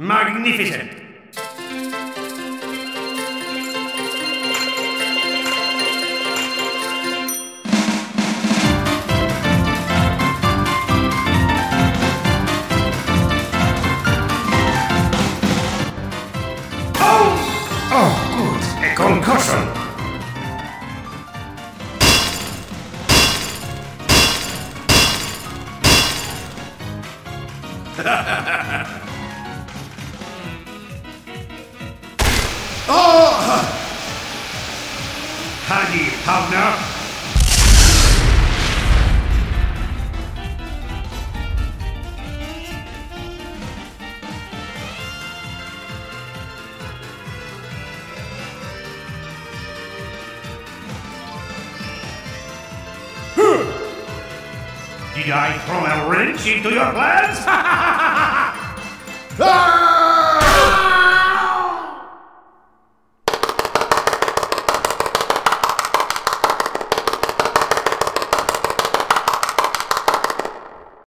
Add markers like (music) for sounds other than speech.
Magnificent! Oh! Oh, good. A concussion. (laughs) Howdy, partner. Did I throw a wrench into your plans? (laughs)